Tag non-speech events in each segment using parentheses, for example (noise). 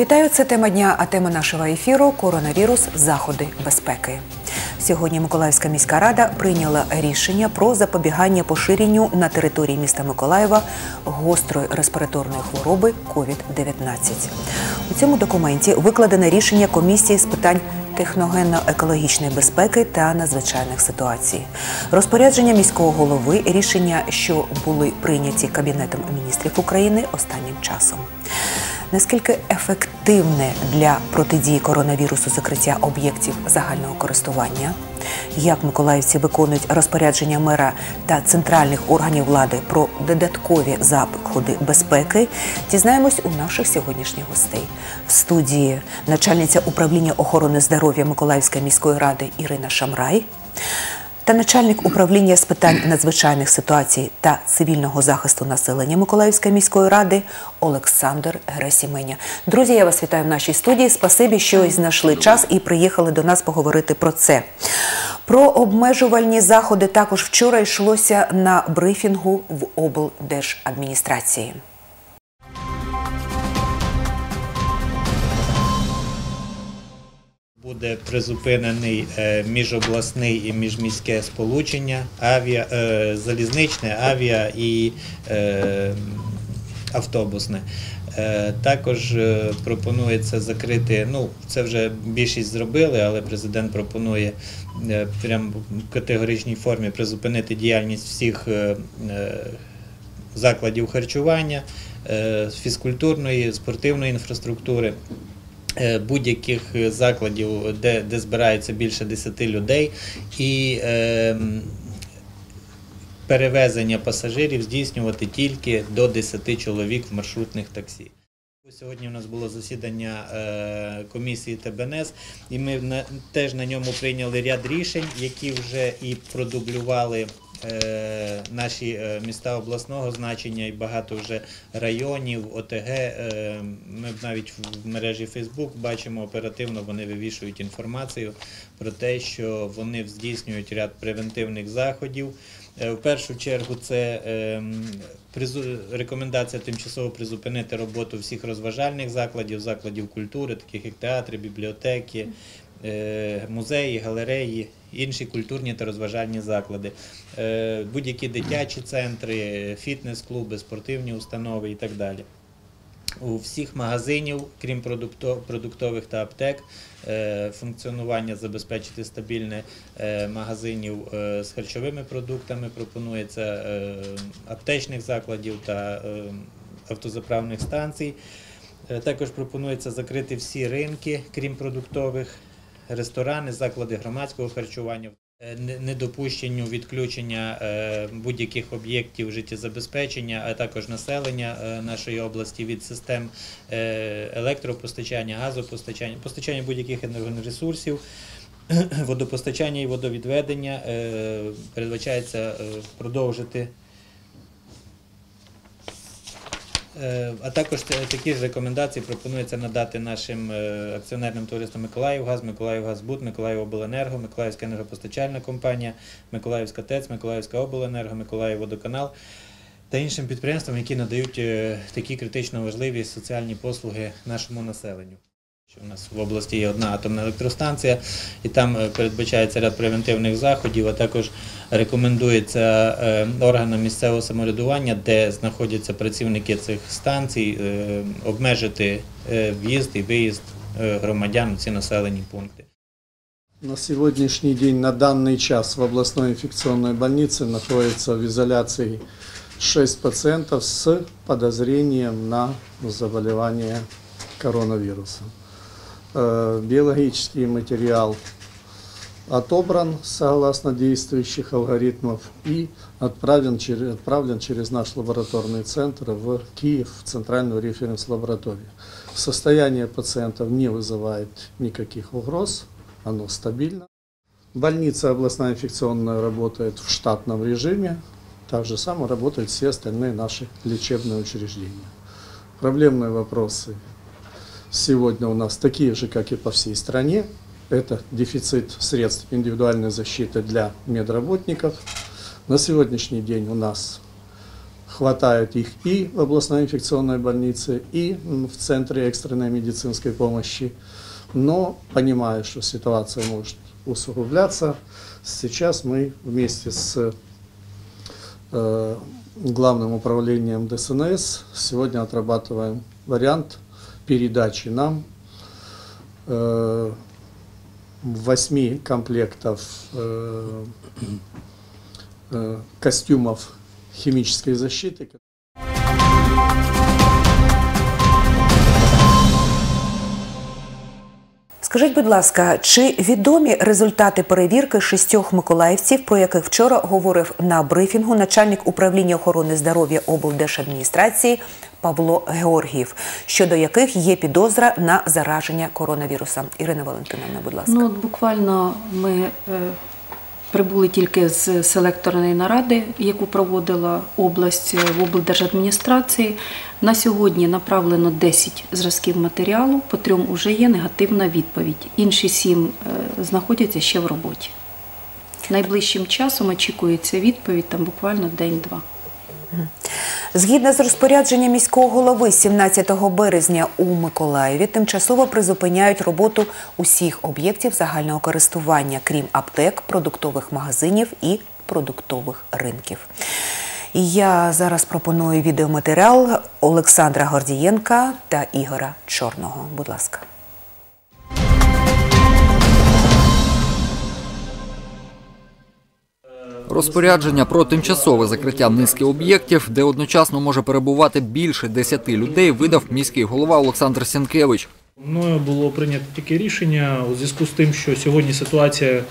Вітаю, це тема дня. А тема нашого ефіру коронавірус, заходи безпеки. Сьогодні Миколаївська міська рада прийняла рішення про запобігання поширенню на території міста Миколаєва гострої респіраторної хвороби COVID-19. У цьому документі викладене рішення комісії з питань техногенно-екологічної безпеки та надзвичайних ситуацій. Розпорядження міського голови, рішення, що були прийняті Кабінетом міністрів України останнім часом. Наскільки ефективне для протидії коронавірусу закриття об'єктів загального користування? Як миколаївці виконують розпорядження мера та центральних органів влади про додаткові заходи безпеки, дізнаємось у наших сьогоднішніх гостей. В студії начальниця управління охорони здоров'я Миколаївської міської ради Ірина Шамрай та начальник управління з питань надзвичайних ситуацій та цивільного захисту населення Миколаївської міської ради Олександр Герасіменя. Друзі, я вас вітаю в нашій студії. Спасибі, що знайшли час і приїхали до нас поговорити про це. Про обмежувальні заходи також вчора йшлося на брифінгу в облдержадміністрації. Буде призупинений е, міжобласний і міжміське сполучення, авіа, е, залізничне, авіа і е, автобусне. Також пропонується закрити, ну це вже більшість зробили, але президент пропонує прям в категоричній формі призупинити діяльність всіх закладів харчування, фізкультурної, спортивної інфраструктури. Е, будь-яких закладів, де, де збирається більше 10 людей, і е, перевезення пасажирів здійснювати тільки до 10 чоловік в маршрутних таксі. Сьогодні у нас було засідання е, комісії ТБНС, і ми теж на ньому прийняли ряд рішень, які вже і продублювали е, наші е, міста обласного значення і багато вже районів, ОТГ. Ми навіть в мережі Facebook бачимо оперативно, вони вивішують інформацію про те, що вони здійснюють ряд превентивних заходів. В першу чергу це ем, рекомендація тимчасово призупинити роботу всіх розважальних закладів, закладів культури, таких як театри, бібліотеки, е, музеї, галереї, інші культурні та розважальні заклади, Е, будь-які дитячі центри, фітнес-клуби, спортивні установи і так далі. У всіх магазинів, крім продуктових та аптек, е, функціонування забезпечити стабільне е, магазинів е, з харчовими продуктами пропонується аптечних закладів та автозаправних станцій. Також пропонується закрити всі ринки, крім продуктових, ресторани, заклади громадського харчування. Е, не- Недопущенню відключення е, будь-яких об'єктів життєзабезпечення, а також населення е, нашої області від систем електропостачання, газопостачання, постачання будь-яких енергоресурсів, (clears throat) водопостачання і водовідведення. Передбачається продовжити Е, А також такі ж рекомендації пропонується надати нашим е, акціонерним товариствам Миколаївгаз, Миколаївгазбуд, Миколаївобленерго, Миколаївська енергопостачальна компанія, Миколаївська ТЕЦ, Миколаївська обленерго, Миколаївводоканал та іншим підприємствам, які надають е, такі критично важливі соціальні послуги нашому населенню. У нас в області є одна атомна електростанція, і там е, передбачається ряд превентивних заходів, а також рекомендується е, органам місцевого самоврядування, де знаходяться працівники цих станцій, е, обмежити в'їзд і виїзд громадян у ці населені пункти. На сегодняшний день, на данный час в областной инфекционной больнице находится в изоляции 6 пациентов с подозрением на заболевание коронавирусом. Биологический материал отобран согласно действующих алгоритмов и отправлен через, отправлен через наш лабораторный центр в Киев, в центральную референс-лабораторию. Состояние пациентов не вызывает никаких угроз, оно стабильно. Больница областная инфекционная работает в штатном режиме, так же само работают все остальные наши лечебные учреждения. Проблемные вопросы сегодня у нас такие же, как и по всей стране. Это дефицит средств индивидуальной защиты для медработников. На сегодняшний день у нас хватает их и в областной инфекционной больнице, и в Центре экстренной медицинской помощи. Но, понимая, что ситуация может усугубляться, сейчас мы вместе с э, главным управлением ДСНС сегодня отрабатываем вариант передачи нам э, комплектов э, э, костюмов химической защиты. Скажіть, будь ласка, чи відомі результати перевірки шістьох миколаївців, про яких вчора говорив на брифінгу начальник управління охорони здоров'я облдержадміністрації Павло Георгіїв, щодо яких є підозра на зараження коронавірусом? Ірина Валентиновна, будь ласка. Ну, от буквально ми е, прибули тільки з селекторної наради, яку проводила область е, в облдержадміністрації. На сьогодні направлено 10 зразків матеріалу, по трьом вже є негативна відповідь. Інші сім е, знаходяться ще в роботі. Найближчим часом очікується відповідь, там буквально день-два. Згідно з розпорядженням міського голови, 17 березня у Миколаєві тимчасово призупиняють роботу усіх об'єктів загального користування, крім аптек, продуктових магазинів і продуктових ринків. І я зараз пропоную відеоматеріал Олександра Гордієнка та Ігора Чорного. Будь ласка. Розпорядження про тимчасове закриття низки об'єктів, де одночасно може перебувати більше 10 людей, видав міський голова Олександр Сінкевич. Мною було прийнято таке рішення у зв'язку з тим, що сьогодні ситуація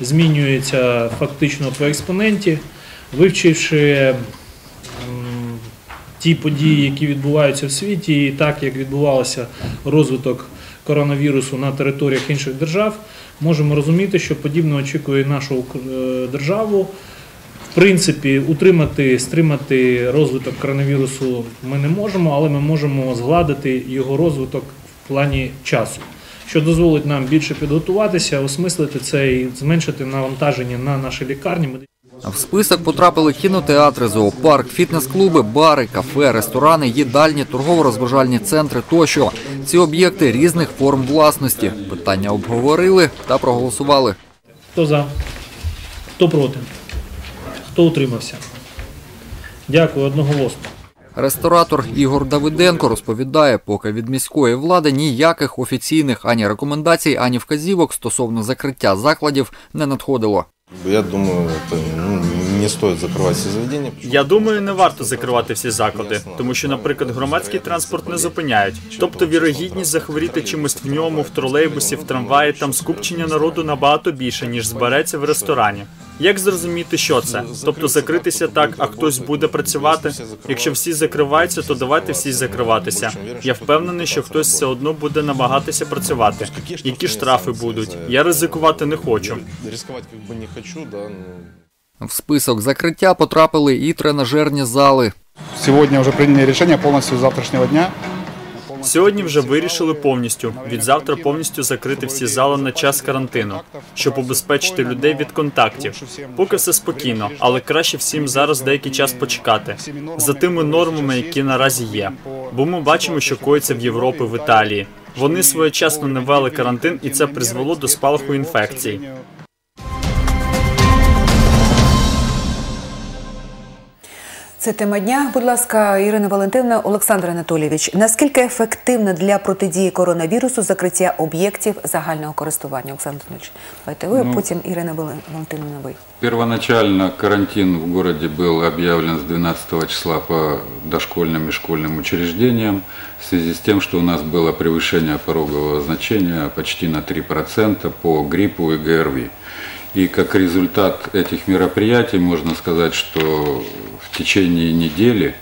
змінюється фактично по експоненті, вивчивши ті події, які відбуваються в світі, і так як відбувався розвиток коронавірусу на територіях інших держав, можемо розуміти, що подібно очікує нашу е, державу. В принципі, утримати, стримати розвиток коронавірусу ми не можемо, але ми можемо згладити його розвиток в плані часу, що дозволить нам більше підготуватися, осмислити це і зменшити навантаження на наші лікарні. В список потрапили кінотеатри, зоопарк, фітнес-клуби, бари, кафе, ресторани, їдальні, торгово-розважальні центри тощо. Ці об'єкти різних форм власності. Питання обговорили та проголосували. Хто за? Хто проти? Хто утримався? Дякую одноголосно. Ресторатор Ігор Давиденко розповідає, поки від міської влади ніяких офіційних ані рекомендацій, ані вказівок стосовно закриття закладів не надходило. Я думаю, это ну, не стоит закрывать все заведения. Я думаю, не варто закривати всі заклади, тому що, наприклад, громадський транспорт не зупиняють. Тобто вірогідність захворіти чимось в ньому, в тролейбусі, в трамваї, там скупчення народу набагато більше, ніж збереться в ресторані. Як зрозуміти, що це? Тобто закритися так, а хтось буде працювати? Якщо всі закриваються, то давайте всі закриватися. Я впевнений, що хтось все одно буде намагатися працювати. Які штрафи будуть? Я ризикувати не хочу. Рисковать как бы не хочу, да. Ну, В список закриття потрапили і тренажерні зали. Сегодня уже приняли решение полностью с завтрашнего дня. Сьогодні вже вирішили повністю від завтра повністю закрити всі зали на час карантину, щоб убезпечити людей від контактів. Поки все спокійно, але краще всім зараз деякий час почекати за тими нормами, які наразі є. Бо ми бачимо, що коїться в Європі, в Італії. Вони своєчасно не ввели карантин, і це призвело до спалаху інфекцій. Це тема дня. Будь ласка, Ірина Валентинівна, Олександр Анатолійович. Наскільки ефективне для протидії коронавірусу закриття об'єктів загального користування? Олександр Анатолійович, давайте ви, Ну, потім Ірина Вален- Валентинівна, ви. Первоначально карантин в городе был объявлен с 12 числа по дошкольным и школьным учреждениям в связи с тем, что у нас было превышение порогового значения почти на 3% по гриппу и ГРВИ. И как результат этих мероприятий можно сказать, что в течение недели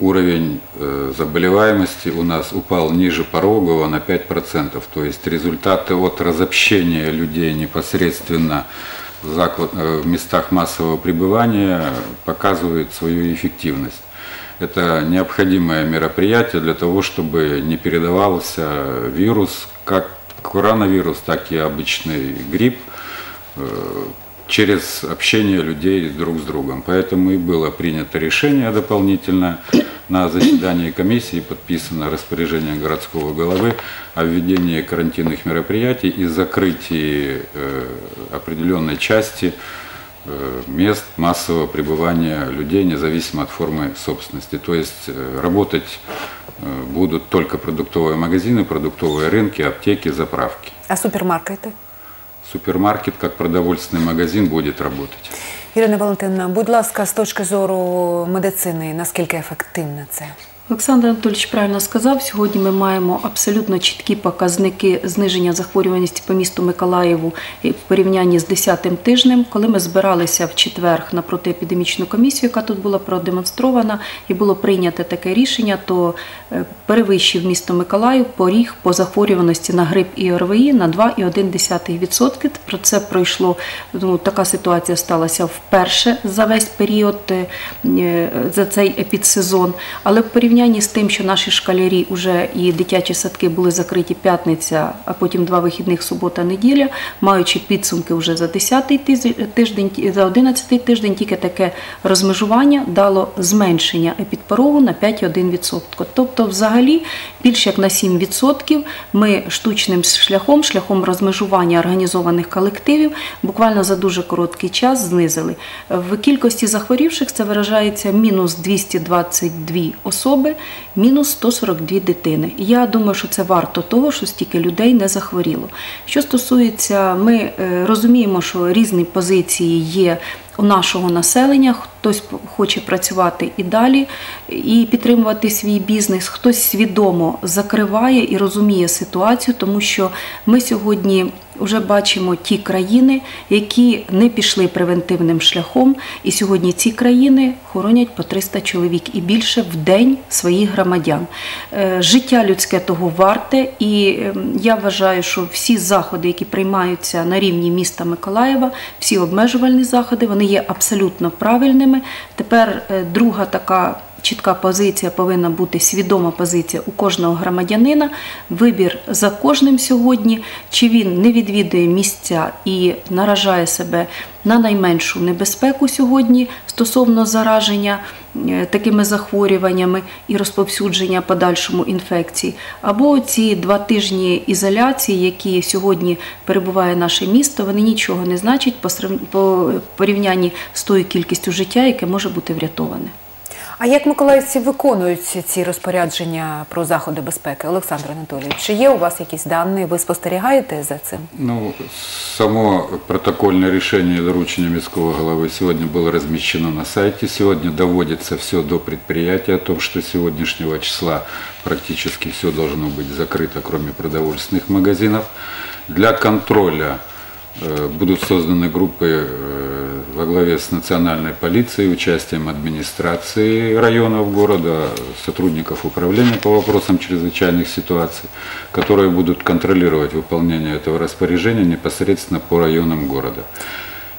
уровень э, заболеваемости у нас упал ниже порогового на 5%. То есть результаты от разобщения людей непосредственно э, в местах массового пребывания показывают свою эффективность. Это необходимое мероприятие для того, чтобы не передавался вирус, как коронавирус, так и обычный грипп, э, через общение людей друг с другом. Поэтому и было принято решение дополнительно на заседании комиссии, подписано распоряжение городского головы о введении карантинных мероприятий и закрытии э, определенной части э, мест массового пребывания людей, независимо от формы собственности. То есть э, работать э, будут только продуктовые магазины, продуктовые рынки, аптеки, заправки. А супермаркети? Супермаркет как продовольственный магазин будет работать. Ірина Валентиновна, будь ласка, з точки зору медицини, наскільки ефективне це? Олександр Анатольович правильно сказав. Сьогодні ми маємо абсолютно чіткі показники зниження захворюваності по місту Миколаєву в порівнянні з 10 тижнем, коли ми збиралися в четвер на протиепідемічну комісію, яка тут була продемонстрована, і було прийнято таке рішення, то е, перевищив місто Миколаїв поріг по захворюваності на грип і ОРВІ на 2,1%. Про це пройшло ну, така ситуація сталася вперше за весь період е, е, за цей епідсезон. Але в порівнянні з тим, що наші школярі вже і дитячі садки були закриті п'ятниця, а потім два вихідних субота, неділя, маючи підсумки вже за 10 тиждень, за 11 тиждень, тільки таке розмежування дало зменшення епідпорогу на 5,1%. Тобто, взагалі, більш як на 7% ми штучним шляхом, шляхом розмежування організованих колективів, буквально за дуже короткий час знизили. В кількості захворівших це виражається мінус 222 особи, мінус 142 дитини. Я думаю, що це варто того, що стільки людей не захворіло. Що стосується, ми е, розуміємо, що різні позиції є. У нашого населення хтось хоче працювати і далі, і підтримувати свій бізнес, хтось свідомо закриває і розуміє ситуацію, тому що ми сьогодні вже бачимо ті країни, які не пішли превентивним шляхом, і сьогодні ці країни хоронять по 300 чоловік і більше в день своїх громадян. Е, Життя людське того варте, і ем, я вважаю, що всі заходи, які приймаються на рівні міста Миколаєва, всі обмежувальні заходи, вони є абсолютно правильними. Тепер е, друга така. Чітка позиція повинна бути свідома позиція у кожного громадянина. Вибір за кожним сьогодні, чи він не відвідує місця і наражає себе на найменшу небезпеку сьогодні стосовно зараження е, такими захворюваннями і розповсюдження подальшому інфекції, або ці два тижні ізоляції, які сьогодні перебуває наше місто, вони нічого не значать по порівнянні з тою кількістю життя, яке може бути врятоване. А як миколаївці виконують ці розпорядження про заходи безпеки? Олександр Анатолійович, чи є у вас якісь дані? Ви спостерігаєте за цим? Ну, само протокольное решение доручения міського головы сегодня было размещено на сайте. Сегодня доводится все до предприятия о том, что с сегодняшнего числа практически все должно быть закрыто, кроме продовольственных магазинов. Для контроля э, будут созданы группы э, во главе с национальной полицией, участием администрации районов города, сотрудников управления по вопросам чрезвычайных ситуаций, которые будут контролировать выполнение этого распоряжения непосредственно по районам города.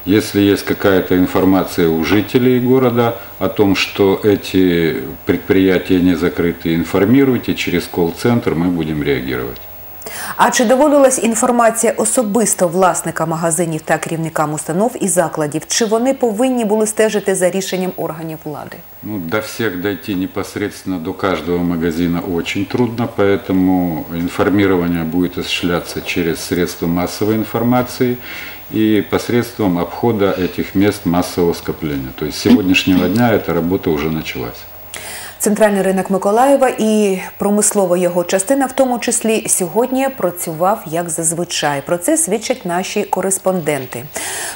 Если есть какая-то информация у жителей города о том, что эти предприятия не закрыты, информируйте через колл-центр, мы будем реагировать. А чи доводилась інформація особисто власника магазинів та керівникам установ і закладів? Чи вони повинні були стежити за рішенням органів влади? Ну, до всех дойти непосредственно до каждого магазина очень трудно, поэтому информирование будет осуществляться через средства массовой информации и посредством обхода этих мест массового скопления. То есть с сегодняшнего дня эта работа уже началась. Центральний ринок Миколаєва і промислова його частина, в тому числі, сьогодні працював як зазвичай. Про це свідчать наші кореспонденти.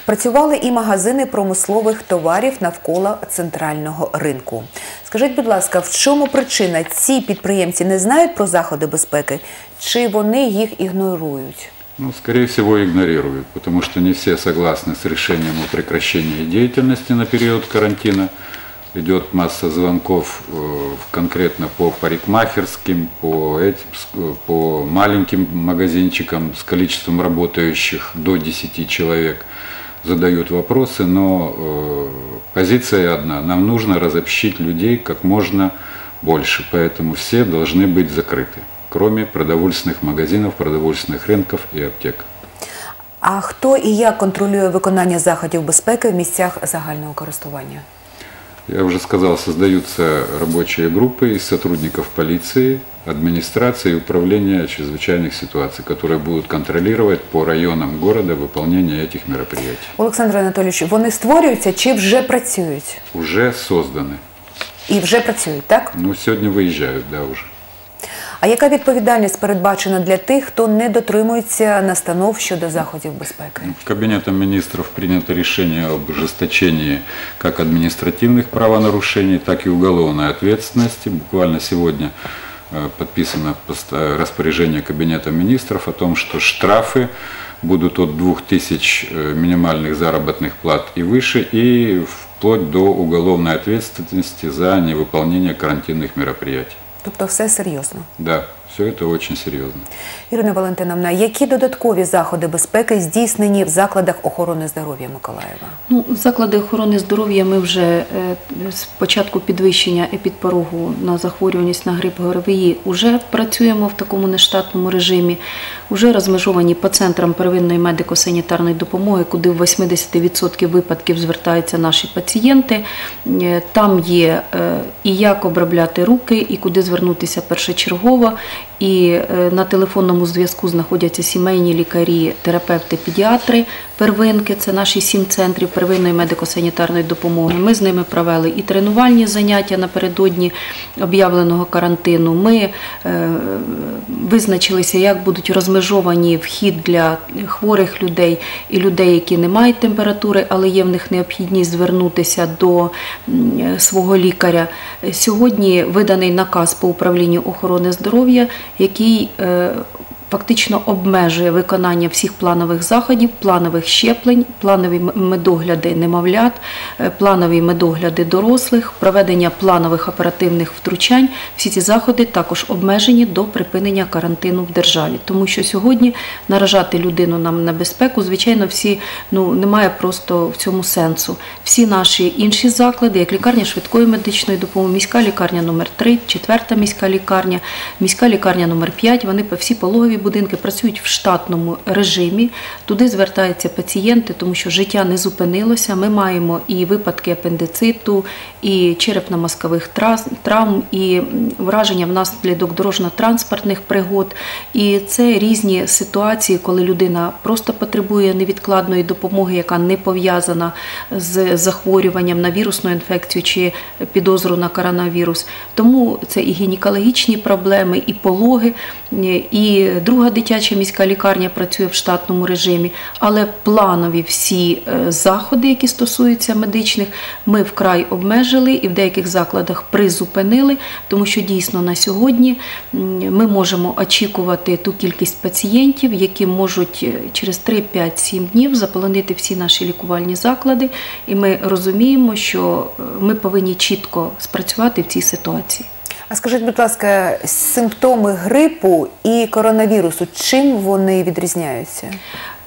Працювали і магазини промислових товарів навколо центрального ринку. Скажіть, будь ласка, в чому причина? Ці підприємці не знають про заходи безпеки, чи вони їх ігнорують? Ну, скорее всего, игнорируют, потому что не все согласны с решением о прекращении деятельности на период карантина. Идет масса звонков э, конкретно по парикмахерским, по, этим, с- э, по маленьким магазинчикам с количеством работающих до 10 человек. Задают вопросы, но э, позиция одна. Нам нужно разобщить людей как можно больше, поэтому все должны быть закрыты, кроме продовольственных магазинов, продовольственных рынков и аптек. А хто і як контролює виконання заходів безпеки в місцях загального користування? Я уже сказал, создаются рабочие группы из сотрудников полиции, администрации и управления чрезвычайных ситуаций, которые будут контролировать по районам города выполнение этих мероприятий. Олександр Анатолійович, вони створюються чи вже працюють? Уже созданы. І вже працюють, так? Ну, сегодня выезжают, да, уже. А яка відповідальність передбачена для тих, хто не дотримується настанов щодо заходів безпеки? Кабинетом министров принято решение об ужесточении как административных правонарушений, так и уголовной ответственности. Буквально сегодня э, подписано пост- распоряжение Кабинета министров о том, что штрафы будут от 2000 э, минимальных заработных плат и выше, и вплоть до уголовной ответственности за невыполнение карантинных мероприятий. Тобто все серйозно. Да, все это очень серьезно. Ірина Валентиновна, які додаткові заходи безпеки здійснені в закладах охорони здоров'я Миколаєва? Ну, заклади охорони здоров'я ми вже е, з початку підвищення епідпорогу на захворюваність на грип ГРВІ вже працюємо в такому нештатному режимі. Уже розмежовані по центрам первинної медико-санітарної допомоги, куди в 80% випадків звертаються наші пацієнти. Е, Там є е, і як обробляти руки, і куди звернутися першочергово. І е, на телефонному зв'язку знаходяться сімейні лікарі, терапевти, педіатри первинки. Це наші сім центрів первинної медико-санітарної допомоги. Ми з ними провели і тренувальні заняття напередодні об'явленого карантину. Ми е, визначилися, як будуть розмежовані вхід для хворих людей і людей, які не мають температури, але є в них необхідність звернутися до свого лікаря. Сьогодні виданий наказ по управлінню охорони здоров'я, який е, фактично обмежує виконання всіх планових заходів, планових щеплень, планові медогляди немовлят, е, планові медогляди дорослих, проведення планових оперативних втручань. Всі ці заходи також обмежені до припинення карантину в державі, тому що сьогодні наражати людину нам на безпеку, звичайно, всі ну немає просто в цьому сенсу. Всі наші інші заклади, як лікарня швидкої медичної допомоги, міська лікарня номер 3 четверта міська лікарня, міська лікарня номер 5 вони всі пологові будинки працюють в штатному режимі. Туди звертаються пацієнти, тому що життя не зупинилося. Ми маємо і випадки апендициту, і черепно-мозкових травм, і враження внаслідок дорожньо-транспортних пригод. І це різні ситуації, коли людина просто потребує невідкладної допомоги, яка не пов'язана з захворюванням на вірусну інфекцію чи підозру на коронавірус. Тому це і гінекологічні проблеми, і пологи, і друга дитяча міська лікарня працює в штатному режимі. Але планові всі е, заходи, які стосуються медичних, ми вкрай обмежили і в деяких закладах призупинили, тому що дійсно на сьогодні ми можемо очікувати ту кількість пацієнтів, які можуть е, через 3-5-7 днів заполонити всі наші лікувальні заклади. І ми розуміємо, що е, ми повинні чітко спрацювати в цій ситуації. А скажіть, будь ласка, симптоми грипу і коронавірусу, чим вони відрізняються?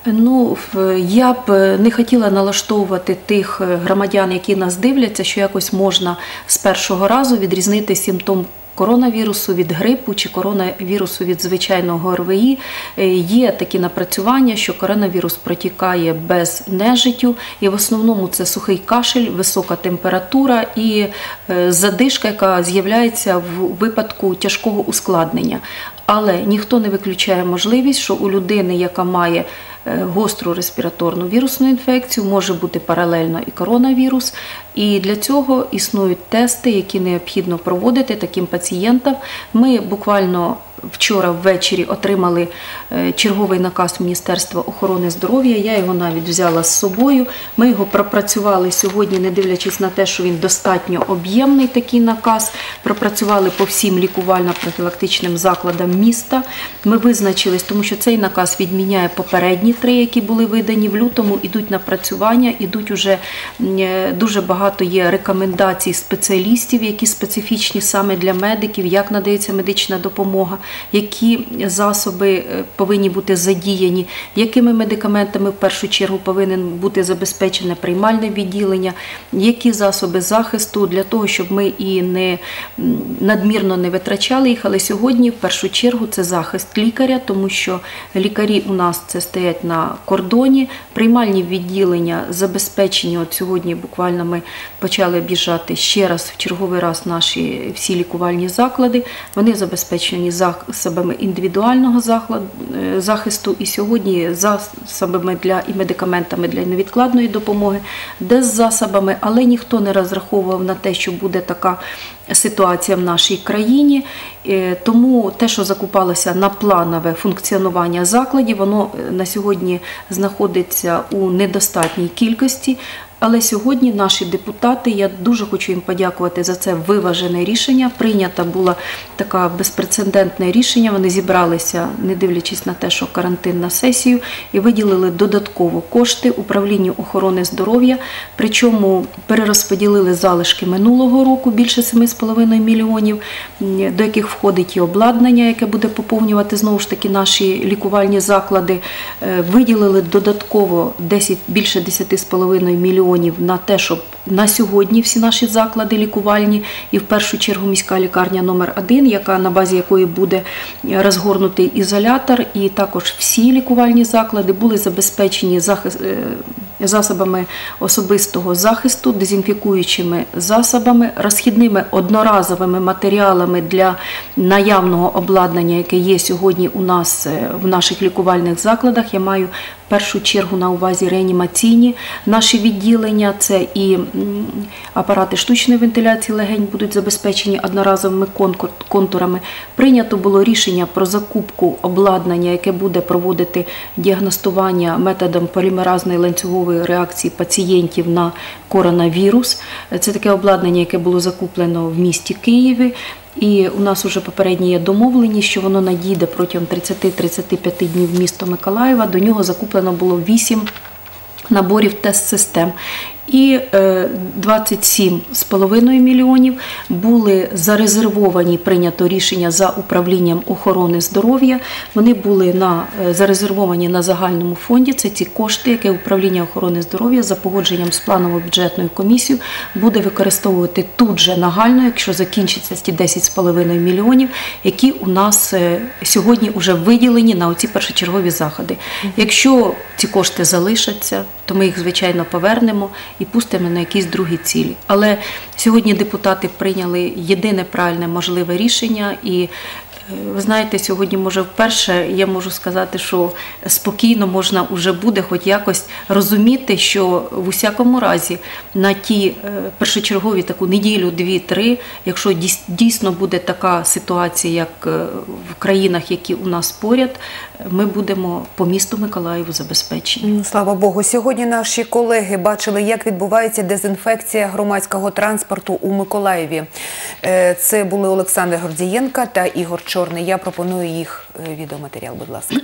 Ну, я б е, не хотіла налаштовувати тих е, громадян, які нас дивляться, що якось можна з першого разу відрізнити симптом. Коронавірусу від грипу чи коронавірусу від звичайного ГРВІ Е, є такі напрацювання, що коронавірус протікає без нежиттю, і в основному це сухий кашель, висока температура і е, задишка, яка з'являється в випадку тяжкого ускладнення. Але ніхто не виключає можливість, що у людини, яка має гостру респіраторну вірусну інфекцію, може бути паралельно і коронавірус. І для цього існують тести, які необхідно проводити таким пацієнтам. Ми буквально вчора ввечері отримали е, черговий наказ Міністерства охорони здоров'я. Я його навіть взяла з собою. Ми його пропрацювали сьогодні, не дивлячись на те, що він достатньо об'ємний такий наказ. Пропрацювали по всім лікувально-профілактичним закладам міста. Ми визначились, тому що цей наказ відміняє попередні три, які були видані в лютому. Ідуть напрацювання, ідуть уже е, дуже багато є рекомендацій спеціалістів, які специфічні саме для медиків, як надається медична допомога. Які засоби е, повинні бути задіяні, якими медикаментами в першу чергу повинен бути забезпечене приймальне відділення, які засоби захисту для того, щоб ми і не надмірно не витрачали їх. Але сьогодні в першу чергу це захист лікаря, тому що лікарі у нас це стоять на кордоні, приймальні відділення забезпечені. От сьогодні буквально ми почали об'їжджати ще раз в черговий раз наші всі лікувальні заклади. Вони забезпечені засобами індивідуального е, захисту і сьогодні засобами для і медикаментами для невідкладної допомоги, де з засобами, але ніхто не розраховував на те, що буде така ситуація в нашій країні. Е, Тому те, що закупалося на планове функціонування закладів, воно е, на сьогодні знаходиться у недостатній кількості. Але сьогодні наші депутати, я дуже хочу їм подякувати за це виважене рішення. Прийнято було таке безпрецедентне рішення. Вони зібралися, не дивлячись на те, що карантин на сесію, і виділили додатково кошти управлінню охорони здоров'я. Причому перерозподілили залишки минулого року більше 7,5 мільйонів, до яких входить і обладнання, яке буде поповнювати знову ж таки наші лікувальні заклади. Е, Виділили додатково 10, більше 10,5 мільйонів на те, щоб на сьогодні всі наші заклади лікувальні, і в першу чергу міська лікарня номер 1 яка на базі якої буде розгорнутий ізолятор, і також всі лікувальні заклади були забезпечені захист, е, засобами особистого захисту, дезінфікуючими засобами, розхідними одноразовими матеріалами для наявного обладнання, яке є сьогодні у нас е, в наших лікувальних закладах. Я маю в першу чергу на увазі реанімаційні наші відділення. Це і апарати штучної вентиляції легень будуть забезпечені одноразовими контурами. Прийнято було рішення про закупку обладнання, яке буде проводити діагностування методом полімеразної ланцюгової реакції пацієнтів на коронавірус. Це таке обладнання, яке було закуплено в місті Києві. І у нас вже попередні є домовленість, що воно надійде протягом 30-35 днів в місто Миколаєва. До нього закуплено було 8 наборів тест-систем. І е, 27,5 мільйонів були зарезервовані, прийнято рішення за управлінням охорони здоров'я. Вони були на, е, зарезервовані на загальному фонді. Це ці кошти, які управління охорони здоров'я за погодженням з плановою бюджетною комісією буде використовувати тут же нагально, якщо закінчиться ті 10,5 мільйонів, які у нас е, сьогодні вже виділені на оці першочергові заходи. Якщо ці кошти залишаться, то ми їх звичайно повернемо і пустимо на якісь другі цілі. Але сьогодні депутати прийняли єдине правильне можливе рішення і. Ви знаєте, сьогодні, може, вперше я можу сказати, що спокійно можна вже буде хоч якось розуміти, що в усякому разі на ті е, першочергові таку неділю, дві-три, якщо дійс- дійсно буде така ситуація, як е, в країнах, які у нас поряд, ми будемо по місту Миколаєву забезпечені. Слава Богу, сьогодні наші колеги бачили, як відбувається дезінфекція громадського транспорту у Миколаєві. Е, Це були Олександр Гордієнка та Ігор Чорний. Я пропоную їх е, відеоматеріал, будь ласка.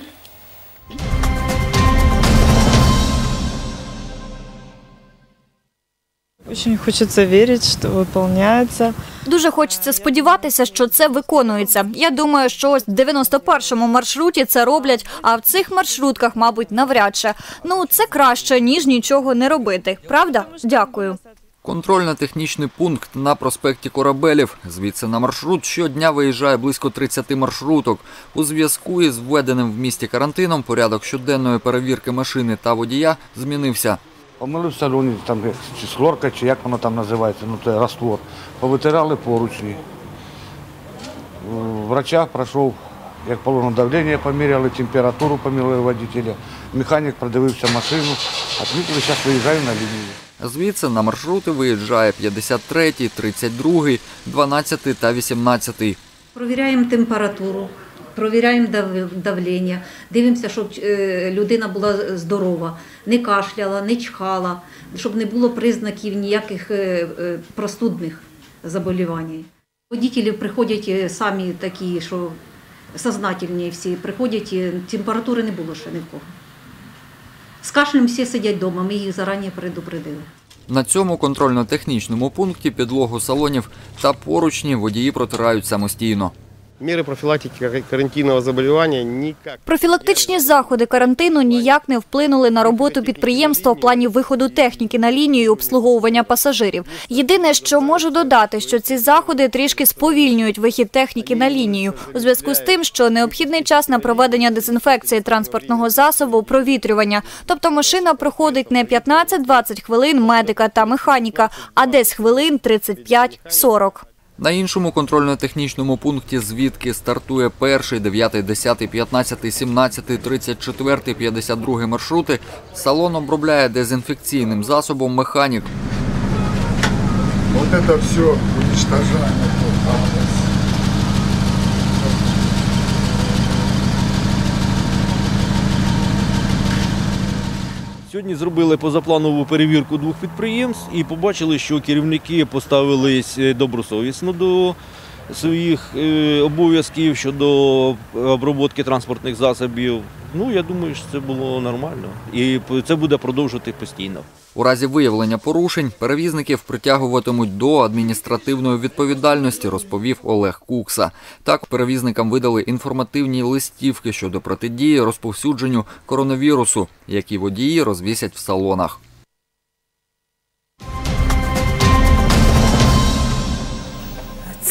Очень хочется верить, что выполняется. Дуже хочеться сподіватися, що це виконується. Я думаю, що ось в 91-му маршруті це роблять, а в цих маршрутках, мабуть, навряд чи. Ну це краще ніж нічого не робити. Правда? Дякую. Контрольно-технічний пункт на проспекті Корабелів. Звідси на маршрут щодня виїжджає близько 30 маршруток. У зв'язку із введеним в місті карантином порядок щоденної перевірки машини та водія змінився. Помили в салоні, там чи хлорка, чи як воно там називається, ну це раствор. Повитирали поручні. В врачах пройшов, як положено, давлення поміряли, температуру поміряли водителя. Механік продивився машину, відмітили, зараз виїжджаю на лінію. Звідси на маршрути виїжджає 53, 32, 12 та 18. Провіряємо температуру, провіряємо давлення, дивимося, щоб е, людина була здорова, не кашляла, не чхала, щоб не було признаків ніяких е, е, простудних заболівань. Водителі приходять самі такі, що сознательні всі, приходять, температури не було ще ні в кого. З кашлем всі сидять вдома, ми їх зарані предупредили. На цьому контрольно-технічному пункті підлогу салонів та поручні водії протирають самостійно. Меры профилактики кар- карантинного заболевания никак. Профілактичні заходи карантину ніяк не вплинули на роботу підприємства в плані виходу техніки на лінію і обслуговування пасажирів. Єдине, що можу додати, що ці заходи трішки сповільнюють вихід техніки на лінію у зв'язку з тим, що необхідний час на проведення дезінфекції транспортного засобу, провітрювання. Тобто машина проходить не 15-20 хвилин медика та механіка, а десь хвилин 35-40. На іншому контрольно-технічному пункті, звідки стартує перший, 9, 10, 15, 17, 34, 52 маршрути, салон обробляє дезінфекційним засобом механік. Вот это все уничтожаем. Сьогодні зробили позапланову перевірку двох підприємств і побачили, що керівники поставились е, добросовісно до своїх е, обов'язків щодо обробки транспортних засобів. Ну, я думаю, що це було нормально. І це буде продовжувати постійно. У разі виявлення порушень перевізників притягуватимуть до адміністративної відповідальності, розповів Олег Кукса. Так, перевізникам видали інформативні листівки щодо протидії розповсюдженню коронавірусу, які водії розвісять в салонах.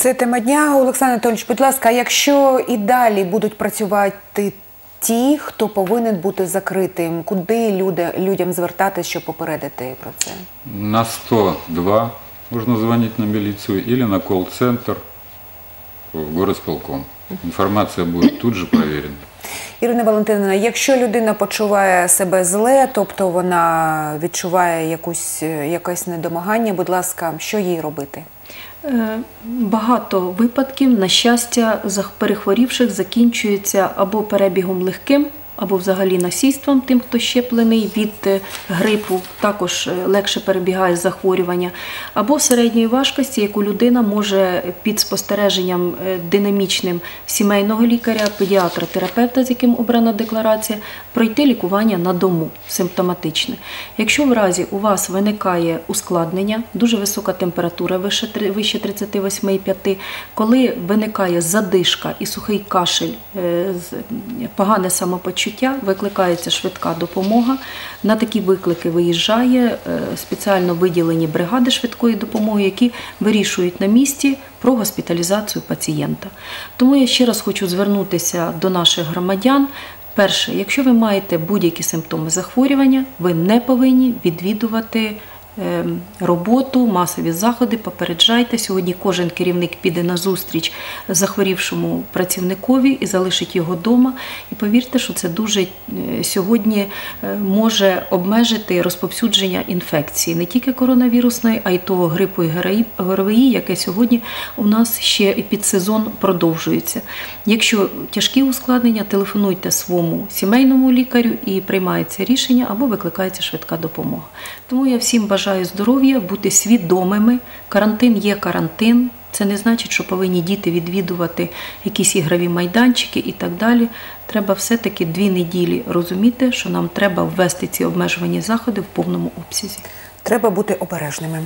Це тема дня. Олександр Анатольович, будь ласка, якщо і далі будуть працювати ті, хто повинен бути закритим, куди люди, людям звертатись, щоб попередити про це? На 102 можно звонить на милицию или на колл-центр в горосполком. Информация будет тут же проверена. Ірина Валентинівна, якщо людина почуває себе зле, тобто вона відчуває якусь, якесь недомагання, будь ласка, що їй робити? Е, Багато випадків, на щастя, перехворівших закінчується або перебігом легким, або взагалі насійством тим, хто щеплений від е, грипу, також е, легше перебігає захворювання, або середньої важкості, яку людина може під спостереженням е, динамічним сімейного лікаря, педіатра, терапевта, з яким обрана декларація, пройти лікування на дому симптоматичне. Якщо в разі у вас виникає ускладнення, дуже висока температура вище три- вище 38,5, коли виникає задишка і сухий кашель, погане самопочуття, викликається швидка допомога. На такі виклики виїжджає е, спеціально виділені бригади швидкої допомоги, які вирішують на місці про госпіталізацію пацієнта. Тому я ще раз хочу звернутися до наших громадян. Перше, якщо ви маєте будь-які симптоми захворювання, ви не повинні відвідувати роботу, масові заходи, попереджайте. Сьогодні кожен керівник піде на зустріч захворівшому працівникові і залишить його вдома. І повірте, що це дуже е, сьогодні е, може обмежити розповсюдження інфекції не тільки коронавірусної, а й того грипу і ГРВІ, яке сьогодні у нас ще під сезон продовжується. Якщо тяжкі ускладнення, телефонуйте своєму сімейному лікарю і приймається рішення або викликається швидка допомога. Тому я всім бажаю здоров'я, бути свідомими. Карантин є карантин. Це не значить, що повинні діти відвідувати якісь ігрові майданчики і так далі. Треба все-таки дві неділі розуміти, що нам треба ввести ці обмежувані заходи в повному обсязі. Треба бути обережними.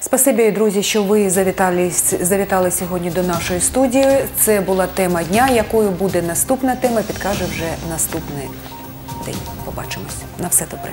Спасибі, друзі, що ви завітали, завітали сьогодні до нашої студії. Це була тема дня, якою буде наступна тема, підкаже вже наступний день. Побачимось. На все добре.